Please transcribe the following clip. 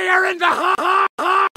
Fire in the heart!